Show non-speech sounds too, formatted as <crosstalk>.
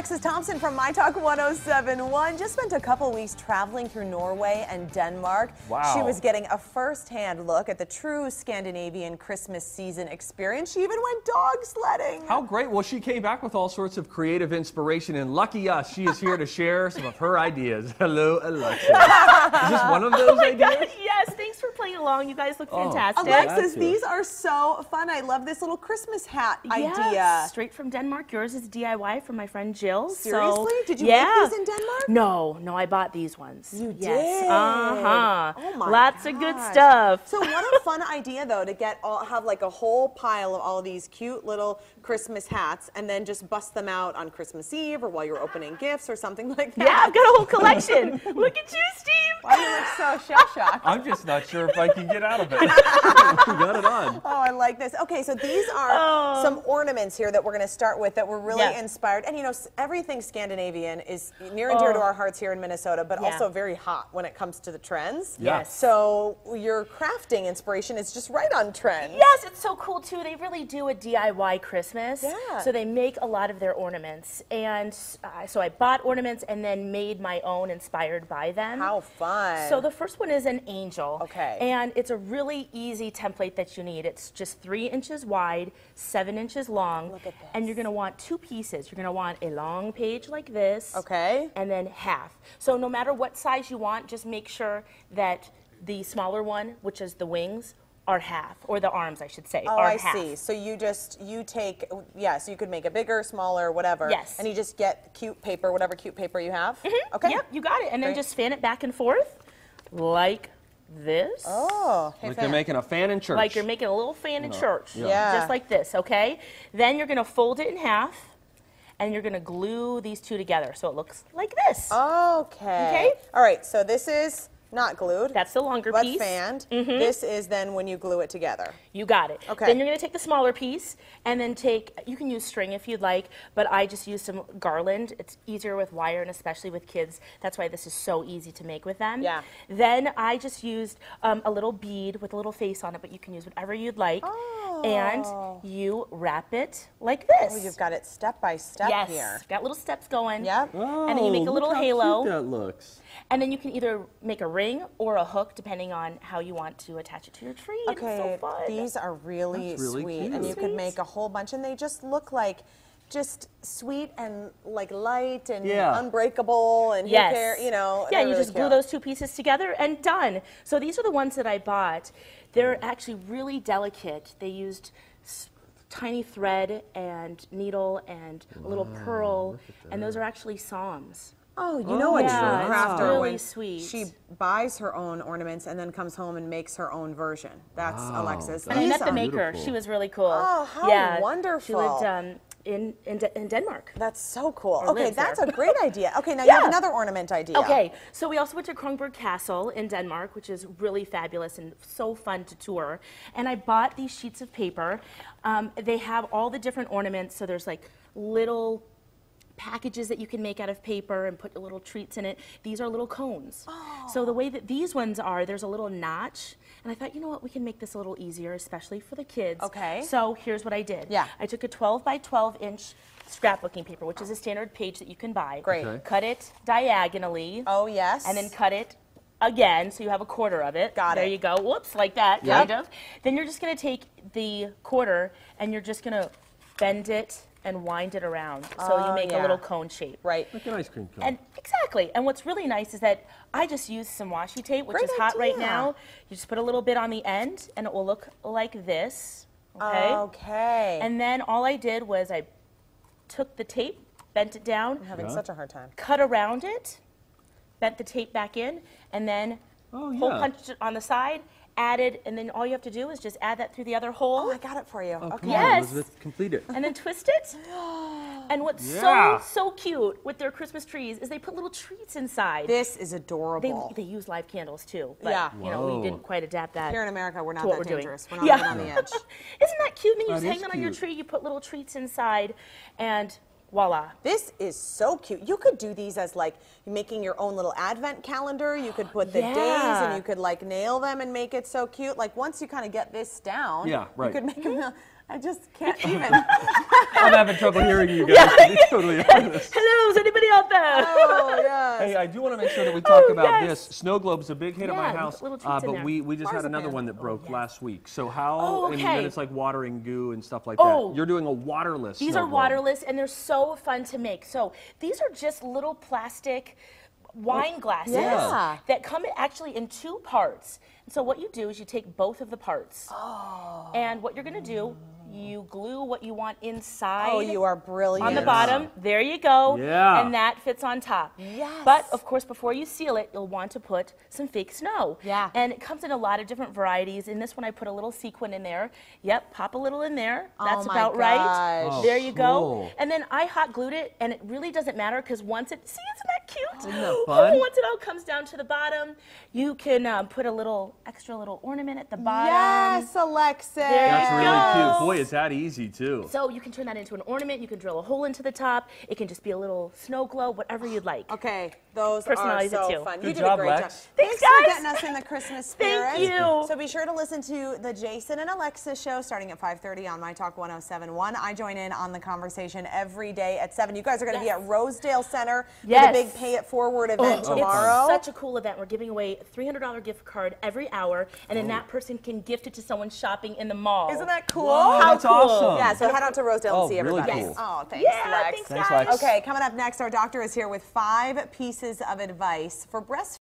Alexis Thompson from My Talk 1071. Just spent a couple weeks traveling through Norway and Denmark. Wow. She was getting a first-hand look at the true Scandinavian Christmas season experience. She even went dog sledding. How great. Well, she came back with all sorts of creative inspiration, and lucky us, she is here to share some of her ideas. <laughs> Hello, Alexis. is this one of <laughs> oh those Oh ideas? God, yes, thanks for playing along. You guys look Oh. fantastic. Alexis, these are so fun. I love this little Christmas hat Yes, idea. straight from Denmark. Yours is DIY from my friend Jill. so- Seriously? Did you make these in Denmark? No, no, I bought these ones. You yes. did? Uh huh. Oh my Lots of good stuff. So what a fun <laughs> idea though to get all have like a whole pile of all of these cute little Christmas hats and then just bust them out on Christmas Eve or while you're opening gifts or something like that. yeah, I've got a whole collection. <laughs> look at you, Steve. Why do you look so shell shocked? I'm just not sure if I can get out of it. you <laughs> got it on. Oh, I like this. Okay, so these are Oh. some ornaments here that we're going to start with that were really Yeah. inspired. And you know, everything Scandinavian is near and dear to Oh. our hearts here in Minnesota, but Yeah. also very hot when it comes to the trends. Yeah. Yes. So your crafting inspiration is just right on trend. Yes, it's so cool too. They really do a DIY Christmas. Yeah. So they make a lot of their ornaments. And uh, so I bought ornaments and then made my own inspired by them. How fun. So the first one is an angel. Okay. And it's a really easy template that you need. It's just three inches wide, seven inches long. Look at And you're gonna want two pieces. You're gonna want a long page like this. Okay. And then half. So no matter what size you want, just make sure that the smaller one, which is the wings, are half, or the arms, I should say, Oh, I half. see. So you just you take yeah. So you could make a bigger, smaller, whatever. Yes. And you just get cute paper, whatever cute paper you have. Mm-hmm. Okay. Yep, you got it. And then just fan it back and forth like this. Oh. Hey, Like fan. they're making a fan in church. Like you're making a little fan in church. Yeah. Yeah. Just like this, okay? Then you're gonna fold it in half and you're gonna glue these two together so it looks like this. Okay. Okay. All right. So this is not glued. That's the longer but piece. Mm-hmm. fanned. This is then when you glue it together. You got it. Okay. Then you're gonna take the smaller piece and then take, you can use string if you'd like, but I just use some garland. It's easier with wire and especially with kids. That's why this is so easy to make with them. Yeah. Then I just used um, a little bead with a little face on it, but you can use whatever you'd like. Oh. And oh. you wrap it like oh, this. Oh, you've got it step by step yes. here. Got little steps going. Yep. And then you make a Oh, little look how halo. Cute that looks. And then you can either make a ring or a hook, depending on how you want to attach it to your tree. Okay, it's so fun. these are really, really sweet, and cute. you could Sweet. make a whole bunch, and they just look like just sweet and like light and Yeah. unbreakable, and who Yes. care, you know. Yeah, they're you really just glue those two pieces together and done. So these are the ones that I bought. They're actually really delicate. They used tiny thread and needle and a little pearl, and those are actually psalms. Oh, you know a Yeah, true it's crafter really when sweet. she buys her own ornaments and then comes home and makes her own version. That's Wow, Alexis. And I met the maker. beautiful. She was really cool. Oh, how yeah, She wonderful. lived um, in, in, De- in Denmark. That's so cool. Or Okay, that's there. a great <laughs> idea. Okay, now you have another ornament idea. Okay, so we also went to Kronborg Castle in Denmark, which is really fabulous and so fun to tour. And I bought these sheets of paper. Um, they have all the different ornaments, so there's like little packages that you can make out of paper and put little treats in it. These are little cones. So oh. the way that these ones are, there's a little notch. And I thought, you know what, we can make this a little easier, especially for the kids. Okay. So here's what I did. Yeah. I took a 12 by 12 inch scrapbooking paper, which is a standard page that you can buy. Great. Okay. Cut it diagonally Oh, yes. and then cut it again so you have a quarter of it. Got there it. you go. Whoops, like that, Yep. kind of. Then you're just going to take the quarter and you're just going to bend it and wind it around so Oh, you ah, make yeah. a little cone shape. Right. Like an ice cream cone. And exactly. And what's really nice is that I just used some washi tape, which Great is hot right now. You just put a little bit on the end and it will look like this. Okay. Okay. And then all I did was I took the tape, bent it down, I'm having Yeah. such a hard time. cut around it, bent the tape back in, and then Oh, hole punched it on the side, added, and then all you have to do is just add that through the other hole, Oh, I got it for you. Oh, okay. come Yes. on, complete it. and then twist it. <gasps> And what's Yeah. so so cute with their Christmas trees is they put little treats inside. This is adorable. they use live candles too. But, Yeah. You know, we didn't quite adapt that. Here in America, we're not that we're doing. dangerous. We're not Yeah. even on the <laughs> edge. Isn't that cute? And you That just hang is that on your tree, you put little treats inside, and voila. This is so cute. You could do these as like making your own little advent calendar. You could put the days and you could like nail them and make it so cute. Like once you kind of get this down, Yeah, right. You could make them. I just <laughs> can't even. I'm having trouble hearing you <laughs> guys. to be totally <laughs> honest. Hello, is anybody out there? oh yeah. Hey, I do want to make sure that we talk Oh, about yes. this. Snow globe's a big hit at my house, uh, but we, we just had another Marzipan. one that broke last week. So how? Oh, okay. And then it's like watering goo and stuff like Oh. that. You're doing a waterless. These snow are globe. waterless and they're so fun to make. So these are just little plastic wine glasses Yeah. that come actually in two parts. And so what you do is you take both of the parts. Oh. And what you're going to do, you glue what you want oh, inside. Oh, you are brilliant. on the bottom. There you go. Yeah. And that fits on top. Yes. But of course, before you seal it, you'll want to put some fake snow. Yeah. And it comes in a lot of different varieties. In this one, I put a little sequin in there. Yep, pop a little in there. Oh That's Oh my about right. Oh, there you cool. go. And then I hot glued it, and it really doesn't matter because once it see, isn't that cute? Isn't that <laughs> fun? Once it all comes down to the bottom, you can um, put a little extra little ornament at the bottom. Yes, Alexis. There That's really go. cute. Boy, it's that easy too. So you can turn that into an ornament. You can drill a hole into the top. It can just be a little snow globe, whatever you'd like. Okay, those are Personalize it so too. fun. you Good did job, a great Lex. job. Thanks, for guys. getting us in the Christmas <laughs> spirit. Thank you. So be sure to listen to the Jason and Alexis show starting at 5:30 on My Talk 1071. I join in on the conversation every day at 7. You guys are going to Yes. be at Rosedale Center Yes. for the big Pay It Forward event Oh, tomorrow. It's such a cool event. We're giving away a $300 gift card every hour, and then oh. that person can gift it to someone shopping in the mall. Isn't that cool? Whoa, How that's cool. awesome. Yeah, so head out to Rosedale Oh, and see really everybody. cool. Oh, thanks, Yeah, Lex. thanks, Thanks. Lex. Okay, coming up next, our doctor is here with five pieces of advice for breastfeeding.